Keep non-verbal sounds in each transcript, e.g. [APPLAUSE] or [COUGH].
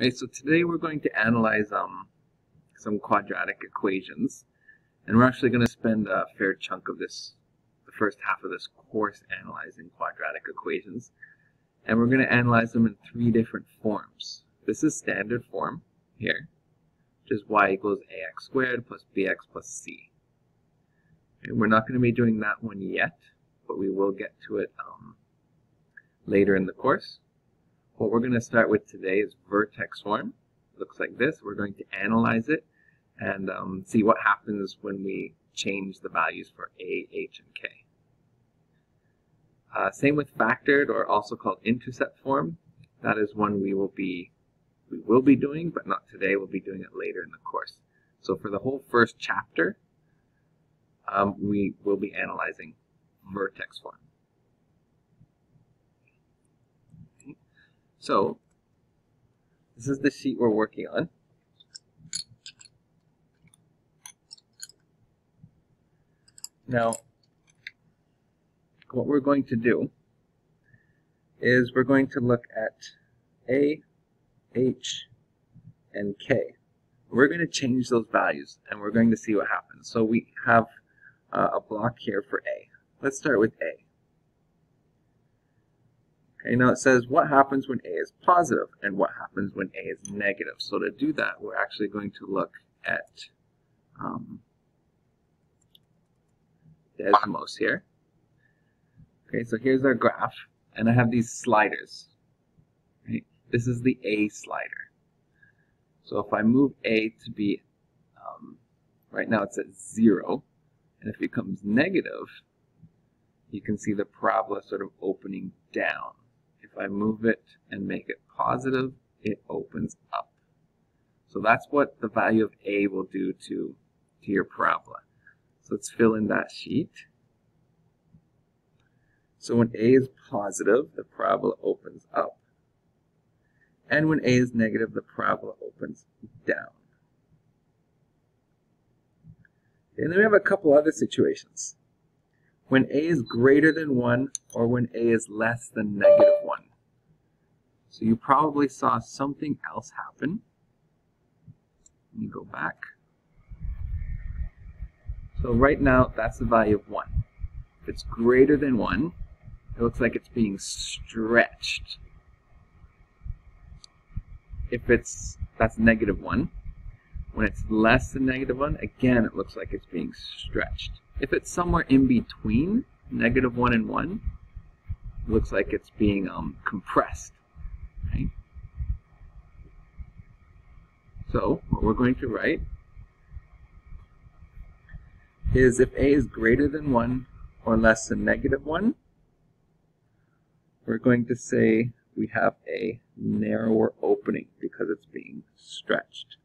Okay, so today we're going to analyze um, some quadratic equations, and we're actually going to spend a fair chunk of this, the first half of this course analyzing quadratic equations, and we're going to analyze them in three different forms. This is standard form here, which is y equals ax squared plus bx plus c. Okay, we're not going to be doing that one yet, but we will get to it um, later in the course. What we're going to start with today is vertex form. It looks like this. We're going to analyze it and um, see what happens when we change the values for A, H, and K. Uh, same with factored or also called intercept form. That is one we will be we will be doing, but not today. We'll be doing it later in the course. So for the whole first chapter, um, we will be analyzing vertex form. So this is the sheet we're working on. Now, what we're going to do is we're going to look at A, H, and K. We're going to change those values and we're going to see what happens. So we have uh, a block here for A. Let's start with A. Okay, now it says what happens when A is positive and what happens when A is negative. So to do that, we're actually going to look at um, Desmos here. Okay, so here's our graph, and I have these sliders. Right? This is the A slider. So if I move A to be, um, right now it's at 0, and if it becomes negative, you can see the parabola sort of opening down. I move it and make it positive, it opens up. So that's what the value of A will do to, to your parabola. So let's fill in that sheet. So when A is positive, the parabola opens up. And when A is negative, the parabola opens down. And then we have a couple other situations when a is greater than 1 or when a is less than negative 1. So you probably saw something else happen. Let me go back. So right now, that's the value of 1. If it's greater than 1, it looks like it's being stretched. If it's, that's negative 1. When it's less than negative 1, again, it looks like it's being stretched. If it's somewhere in between negative 1 and 1, it looks like it's being um, compressed. Right? So what we're going to write is if a is greater than 1 or less than negative 1, we're going to say we have a narrower opening because it's being stretched.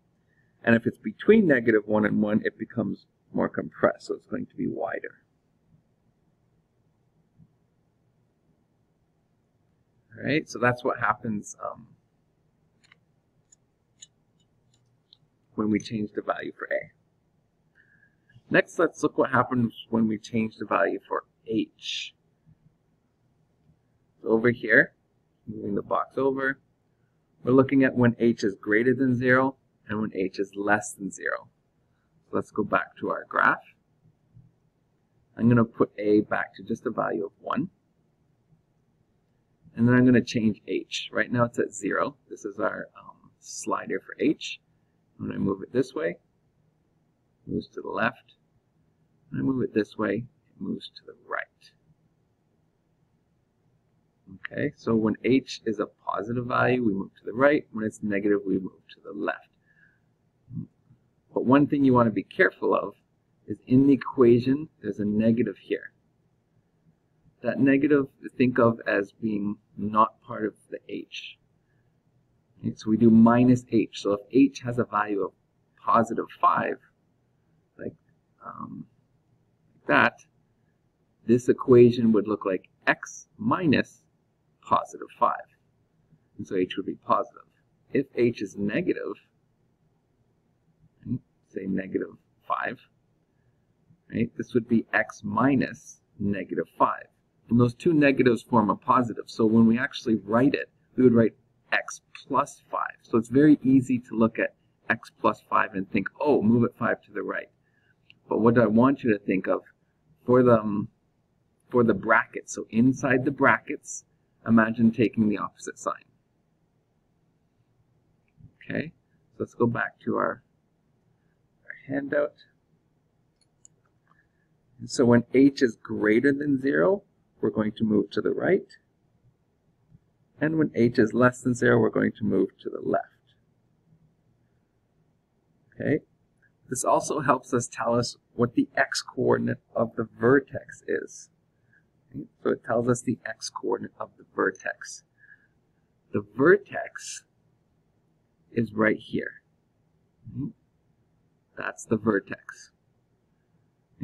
And if it's between negative 1 and 1, it becomes more compressed, so it's going to be wider. Right, so that's what happens um, when we change the value for A. Next, let's look what happens when we change the value for H. So over here, moving the box over, we're looking at when H is greater than 0 and when H is less than 0 So let's go back to our graph. I'm going to put a back to just a value of 1. And then I'm going to change h. Right now it's at 0. This is our um, slider for h. When I move it this way, moves to the left. When I move it this way, it moves to the right. Okay, so when h is a positive value, we move to the right. When it's negative, we move to the left. But one thing you want to be careful of is in the equation, there's a negative here. That negative, think of as being not part of the h. Okay, so we do minus h. So if h has a value of positive 5, like, um, that, this equation would look like x minus positive 5. And so h would be positive. If h is negative, say negative 5. Right? This would be x minus negative 5. And those two negatives form a positive. So when we actually write it, we would write x plus 5. So it's very easy to look at x plus 5 and think, oh, move it 5 to the right. But what I want you to think of for the, um, for the brackets, so inside the brackets, imagine taking the opposite sign. Okay, so let's go back to our, our handout. And so when h is greater than 0, we're going to move to the right. And when h is less than 0, we're going to move to the left. Okay. This also helps us tell us what the x-coordinate of the vertex is. So it tells us the x-coordinate of the vertex. The vertex is right here. Okay? That's the vertex.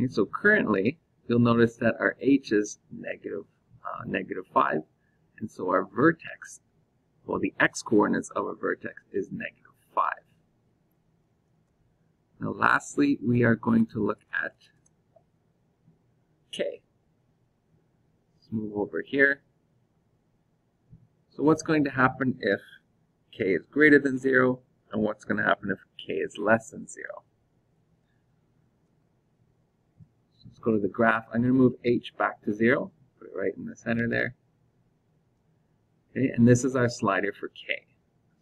So currently, you'll notice that our h is negative, uh, negative 5, and so our vertex, well, the x-coordinates of a vertex is negative 5. Now lastly, we are going to look at k. Let's move over here. So what's going to happen if k is greater than 0, and what's going to happen if k is less than 0? So let's go to the graph. I'm going to move h back to 0, put it right in the center there. Okay, and this is our slider for k.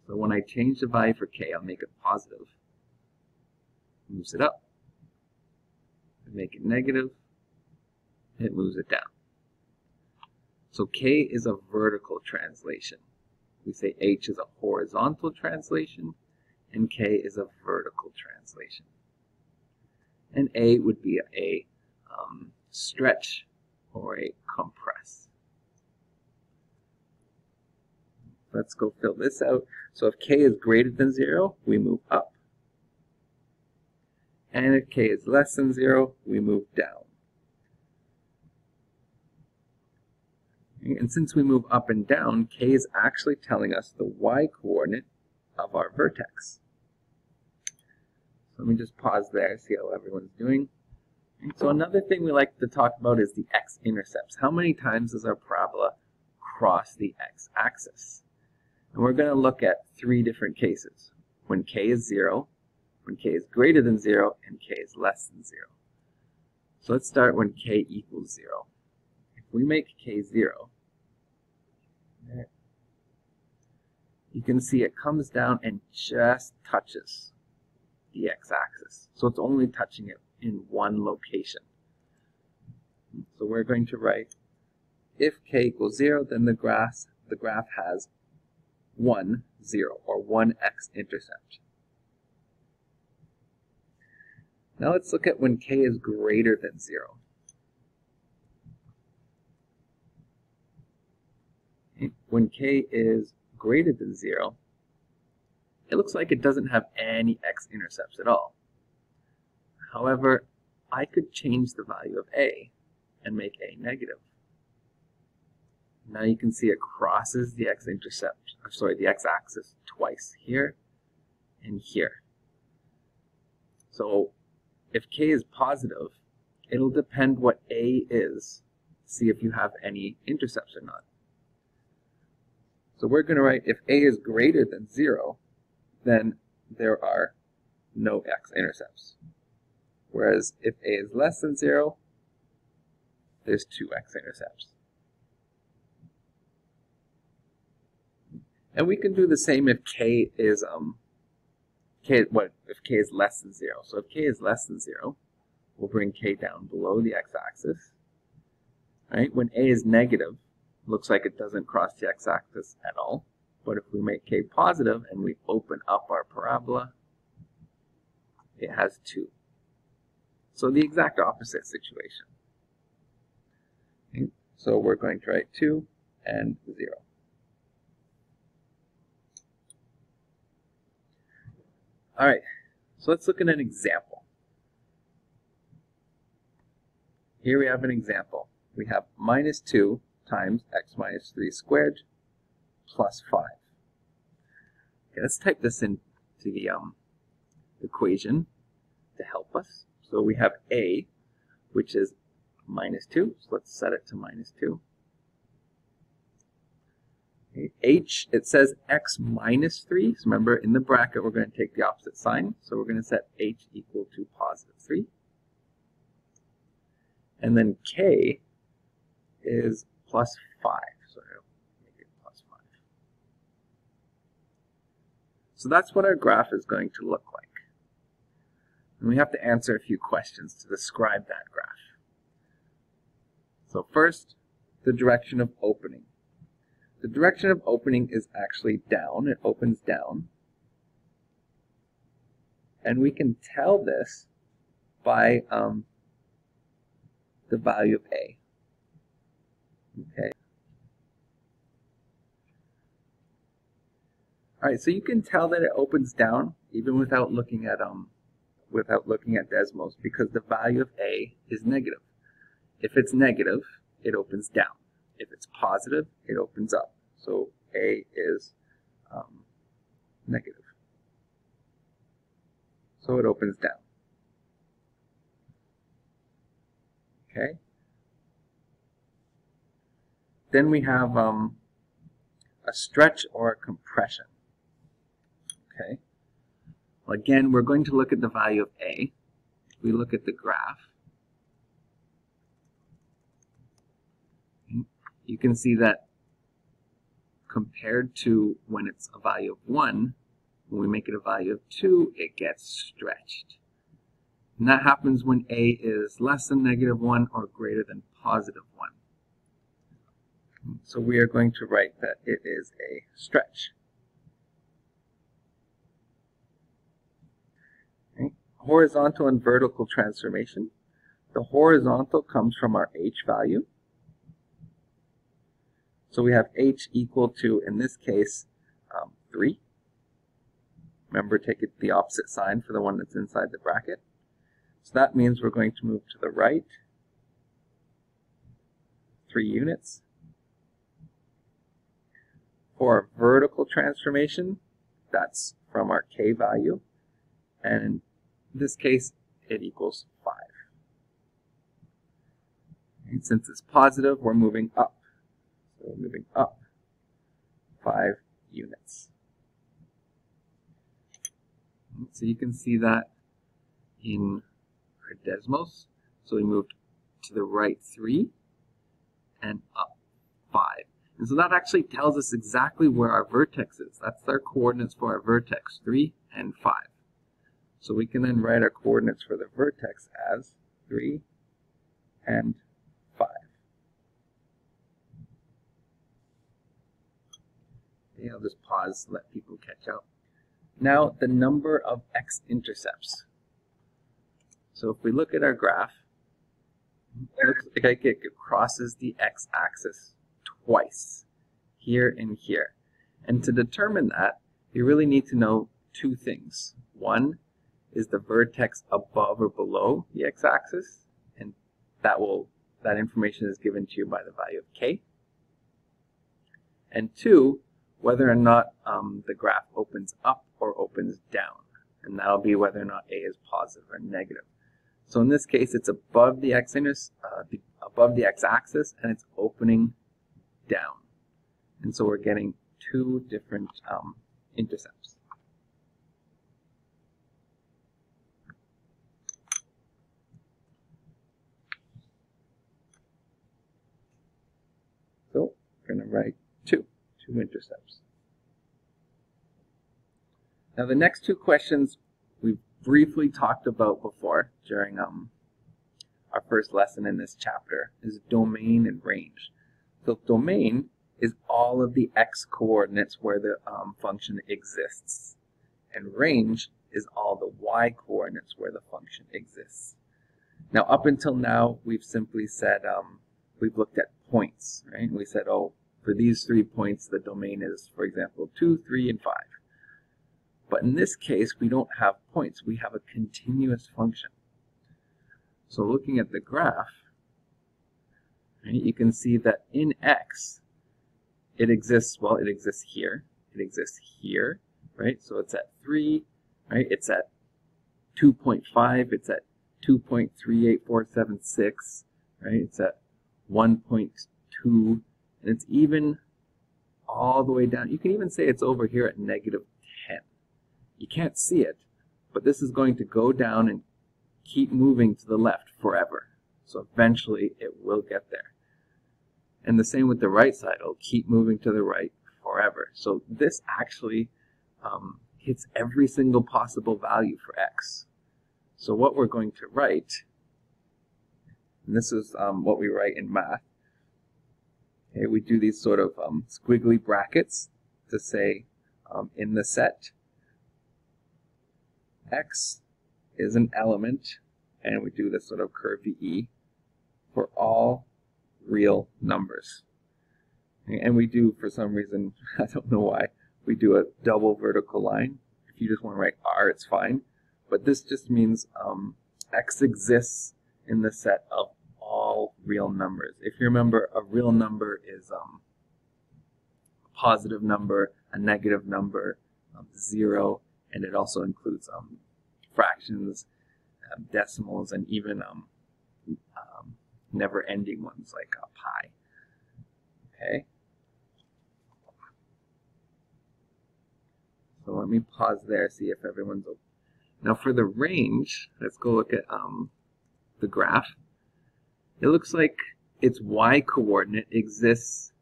So when I change the value for k, I'll make it positive moves it up. I Make it negative, it moves it down. So K is a vertical translation. We say H is a horizontal translation, and K is a vertical translation. And A would be a, a um, stretch or a compress. Let's go fill this out. So if K is greater than zero, we move up and if k is less than 0, we move down. And since we move up and down, k is actually telling us the y-coordinate of our vertex. So let me just pause there, see how everyone's doing. So another thing we like to talk about is the x-intercepts. How many times does our parabola cross the x-axis? And we're going to look at three different cases. When k is 0, when k is greater than 0 and k is less than 0. So let's start when k equals 0. If we make k 0, you can see it comes down and just touches the x-axis. So it's only touching it in one location. So we're going to write if k equals 0, then the graph, the graph has 1, 0, or one x-intercept. Now let's look at when k is greater than 0. When k is greater than 0, it looks like it doesn't have any x-intercepts at all. However, I could change the value of a and make a negative. Now you can see it crosses the x-intercept, sorry, the x-axis twice here and here. So if k is positive, it'll depend what a is see if you have any intercepts or not. So we're going to write if a is greater than 0, then there are no x-intercepts. Whereas if a is less than 0, there's two x-intercepts. And we can do the same if k is um, k, what if k is less than 0? So if k is less than 0, we'll bring k down below the x-axis. Right? When a is negative, looks like it doesn't cross the x-axis at all. But if we make k positive and we open up our parabola, it has 2. So the exact opposite situation. Okay? So we're going to write 2 and 0. All right, so let's look at an example. Here we have an example. We have minus 2 times x minus 3 squared plus 5. Okay, let's type this into the um, equation to help us. So we have a, which is minus 2. So let's set it to minus 2. h, it says x minus 3. So remember, in the bracket, we're going to take the opposite sign. So we're going to set h equal to positive 3. And then k is plus 5. So I'll make it plus 5. So that's what our graph is going to look like. And we have to answer a few questions to describe that graph. So first, the direction of opening. The direction of opening is actually down. It opens down. And we can tell this by um, the value of A. Okay. All right, so you can tell that it opens down even without looking at um without looking at Desmos because the value of A is negative. If it's negative, it opens down. If it's positive, it opens up. So A is um, negative. So it opens down. Okay. Then we have um, a stretch or a compression. Okay. Well, again, we're going to look at the value of A. We look at the graph. You can see that compared to when it's a value of 1, when we make it a value of 2, it gets stretched. And that happens when A is less than negative 1 or greater than positive 1. So we are going to write that it is a stretch. Okay. Horizontal and vertical transformation. The horizontal comes from our h value. So we have h equal to, in this case, um, 3. Remember, take it the opposite sign for the one that's inside the bracket. So that means we're going to move to the right 3 units. For a vertical transformation, that's from our k value. And in this case, it equals 5. And since it's positive, we're moving up. So we're moving up 5 units. So you can see that in our Desmos. So we moved to the right 3 and up 5. And so that actually tells us exactly where our vertex is. That's our coordinates for our vertex, 3 and 5. So we can then write our coordinates for the vertex as 3 and 5. Okay, I'll just pause to let people catch up. Now, the number of x-intercepts. So if we look at our graph, it looks like it crosses the x-axis twice, here and here. And to determine that, you really need to know two things. One is the vertex above or below the x-axis, and that will that information is given to you by the value of k. And two, whether or not um, the graph opens up or opens down, and that'll be whether or not a is positive or negative. So in this case, it's above the x uh, above the x-axis, and it's opening down. And so we're getting two different um, intercepts. So to write two, two intercepts. Now the next two questions we've briefly talked about before during um, our first lesson in this chapter is domain and range. So domain is all of the x coordinates where the um, function exists. And range is all the y coordinates where the function exists. Now up until now, we've simply said, um, we've looked at points, right? We said, oh, for these three points, the domain is, for example, 2, 3, and 5. But in this case, we don't have points. We have a continuous function. So looking at the graph, Right? You can see that in x, it exists, well, it exists here. It exists here, right? So it's at 3, right? It's at 2.5. It's at 2.38476, right? It's at 1.2, and it's even all the way down. You can even say it's over here at negative 10. You can't see it, but this is going to go down and keep moving to the left forever. So eventually it will get there. And the same with the right side. It'll keep moving to the right forever. So this actually um, hits every single possible value for x. So what we're going to write, and this is um, what we write in math, okay, we do these sort of um, squiggly brackets to say um, in the set, x is an element, and we do this sort of curvy E for all real numbers. And we do, for some reason, [LAUGHS] I don't know why, we do a double vertical line. If you just want to write R, it's fine. But this just means um, X exists in the set of all real numbers. If you remember, a real number is um, a positive number, a negative number, um, zero, and it also includes um, fractions, um, decimals, and even um, um, never-ending ones like uh, pi. Okay. So let me pause there, see if everyone's. Now for the range, let's go look at um, the graph. It looks like its y coordinate exists,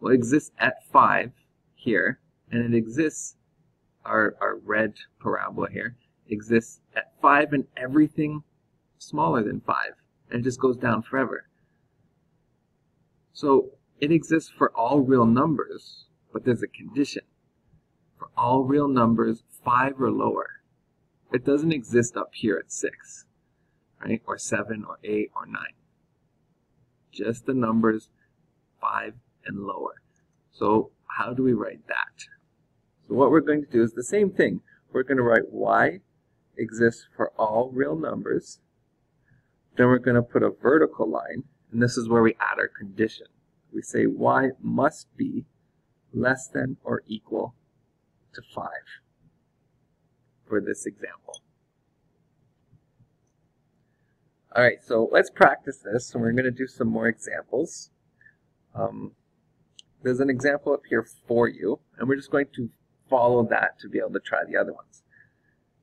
well, exists at 5 here, and it exists, our, our red parabola here, exists at 5 and everything smaller than 5, and it just goes down forever. So it exists for all real numbers, but there's a condition for all real numbers 5 or lower. It doesn't exist up here at 6, right? Or 7 or 8 or 9. Just the numbers 5 and lower. So how do we write that? So what we're going to do is the same thing. We're going to write y exists for all real numbers. Then we're going to put a vertical line, and this is where we add our condition. We say y must be less than or equal to 5 for this example. Alright, so let's practice this, and we're going to do some more examples. Um, there's an example up here for you, and we're just going to follow that to be able to try the other ones.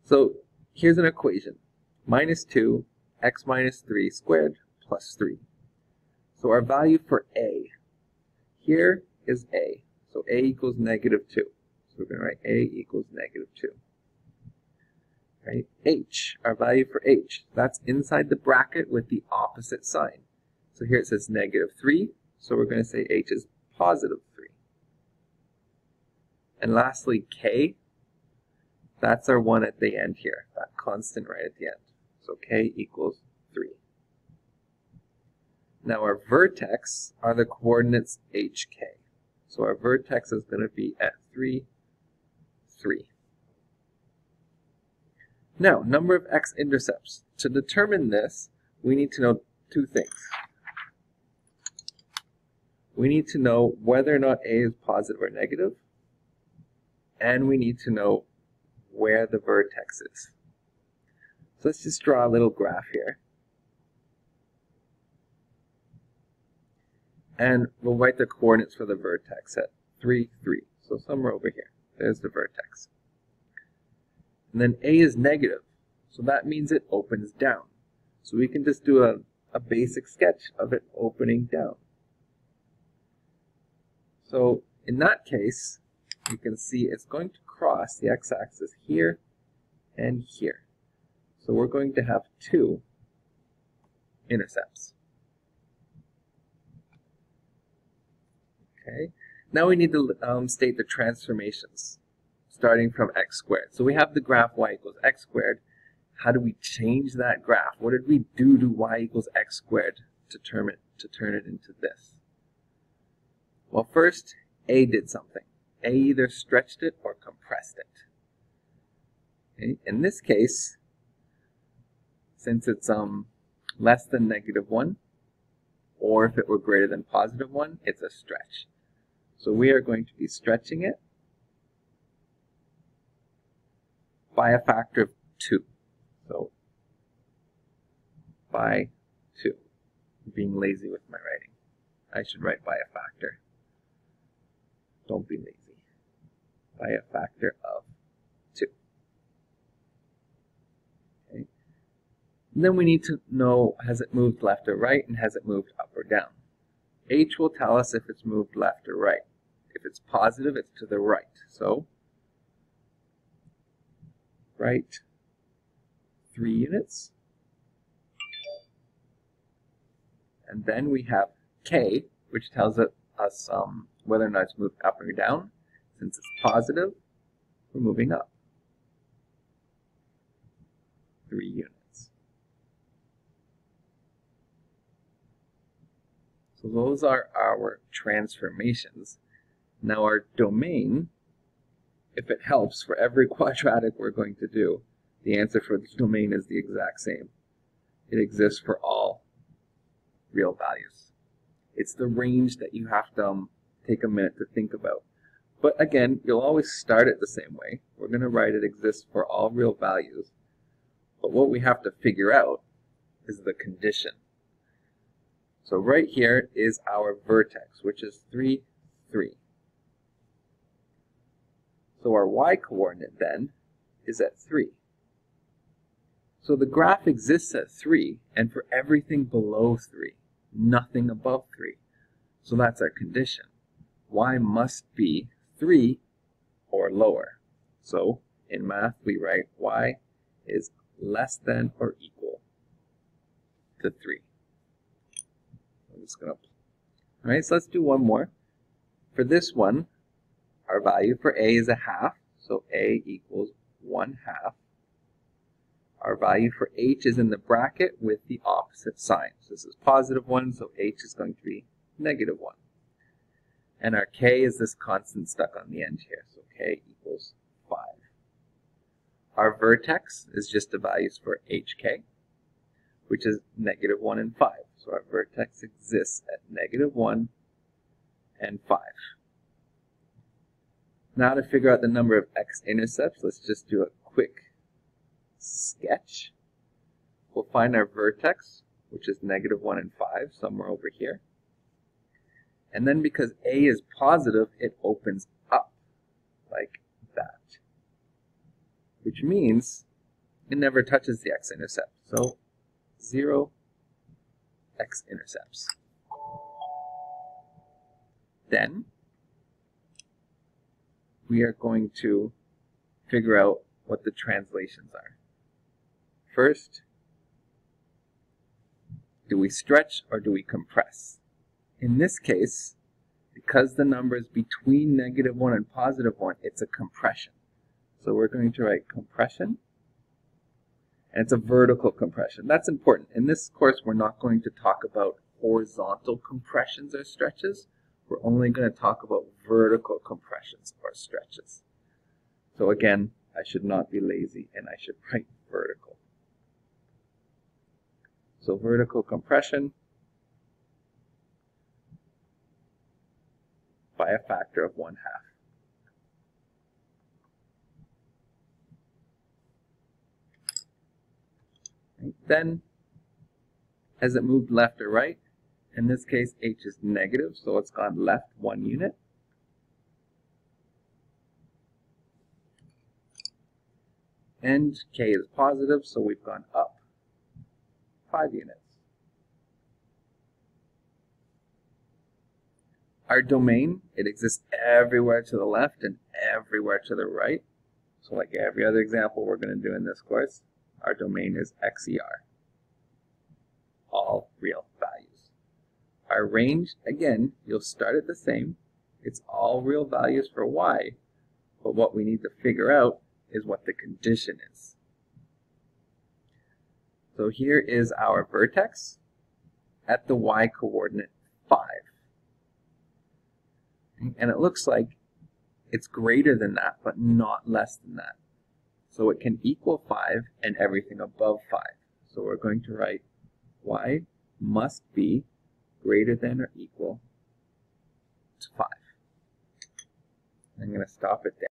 So here's an equation. Minus 2, x minus 3 squared plus 3. So our value for a, here is a. So a equals negative 2. So we're going to write a equals negative 2. Right? h, our value for h, that's inside the bracket with the opposite sign. So here it says negative 3, so we're going to say h is positive 3. And lastly, k, that's our one at the end here, that constant right at the end. So k equals 3. Now our vertex are the coordinates hk. So our vertex is going to be at 3, 3. Now, number of x-intercepts. To determine this, we need to know two things. We need to know whether or not a is positive or negative, and we need to know where the vertex is. So let's just draw a little graph here. And we'll write the coordinates for the vertex at 3, 3. So somewhere over here. There's the vertex. And then A is negative. So that means it opens down. So we can just do a, a basic sketch of it opening down. So in that case, you can see it's going to cross the x-axis here and here. So we're going to have two intercepts. Okay. Now we need to um, state the transformations starting from x squared. So we have the graph y equals x squared. How do we change that graph? What did we do to y equals x squared to turn it, to turn it into this? Well, first, a did something. A either stretched it or compressed it. Okay? In this case, since it's um, less than negative 1, or if it were greater than positive 1, it's a stretch. So we are going to be stretching it by a factor of 2. So by 2. being lazy with my writing. I should write by a factor. Don't be lazy. By a factor of 2. Okay. And then we need to know has it moved left or right and has it moved up or down. H will tell us if it's moved left or right. If it's positive, it's to the right. So, right 3 units. And then we have K, which tells us um, whether or not it's moved up or down. Since it's positive, we're moving up. 3 units. So those are our transformations. Now our domain, if it helps, for every [LAUGHS] quadratic we're going to do, the answer for the domain is the exact same. It exists for all real values. It's the range that you have to um, take a minute to think about. But again, you'll always start it the same way. We're going to write it exists for all real values. But what we have to figure out is the condition. So right here is our vertex, which is 3, 3. So our y-coordinate then is at 3. So the graph exists at 3, and for everything below 3, nothing above 3. So that's our condition. y must be 3 or lower. So in math, we write y is less than or equal to 3. I'm just going to... All right, so let's do one more. For this one, our value for a is a half, so a equals 1 half. Our value for h is in the bracket with the opposite sign. So this is positive 1, so h is going to be negative 1. And our k is this constant stuck on the end here, so k equals 5. Our vertex is just the values for hk, which is negative 1 and 5. So our vertex exists at negative 1 and 5. Now to figure out the number of x-intercepts, let's just do a quick sketch. We'll find our vertex, which is negative 1 and 5, somewhere over here. And then because A is positive, it opens up like that. Which means it never touches the x-intercept. So 0 x-intercepts. Then we are going to figure out what the translations are. First, do we stretch or do we compress? In this case, because the number is between negative 1 and positive 1, it's a compression. So we're going to write compression, and it's a vertical compression. That's important. In this course, we're not going to talk about horizontal compressions or stretches. We're only going to talk about vertical compressions or stretches. So again, I should not be lazy, and I should write vertical. So vertical compression by a factor of one half. Then, as it moved left or right? In this case, h is negative, so it's gone left one unit. And k is positive, so we've gone up 5 units. Our domain, it exists everywhere to the left and everywhere to the right. So like every other example we're going to do in this course, our domain is XER. All real. Our range, again, you'll start at the same. It's all real values for Y, but what we need to figure out is what the condition is. So here is our vertex at the y coordinate 5. And it looks like it's greater than that, but not less than that. So it can equal 5 and everything above 5. So we're going to write y must be greater than or equal to 5. I'm going to stop it there.